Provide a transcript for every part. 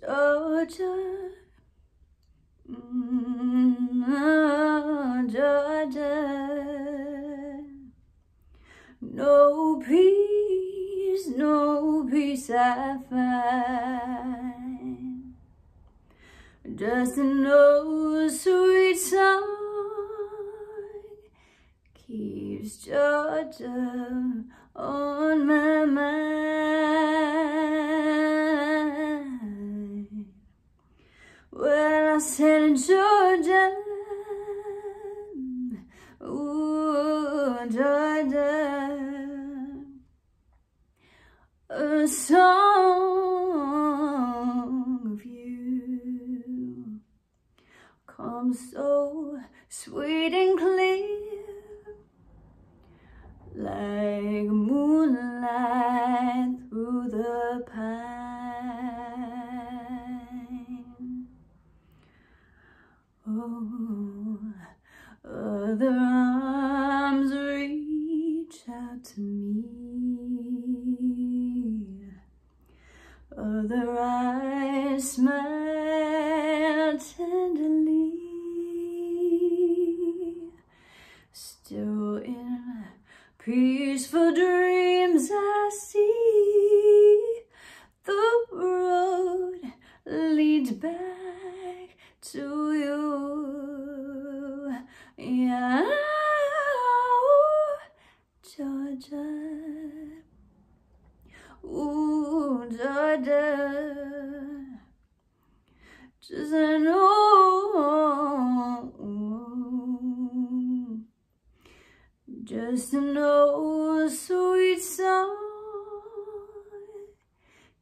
Georgia, mm, Georgia. No peace, no peace I find. Just an old sweet song keeps Georgia on my Well, I said in Georgia, ooh, Georgia, a song of you comes so sweet and clear like moonlight Oh, other arms reach out to me. Other eyes smile tenderly. Still in peaceful dreams I see the road leads back to you. Yeah, Georgia. Ooh, Georgia. Just know. Just an old sweet song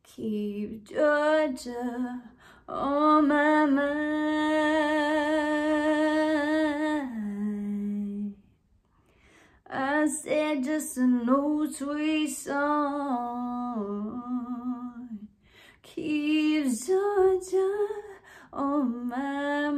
Keep Georgia on my mind I said just an old sweet song Keeps Georgia on my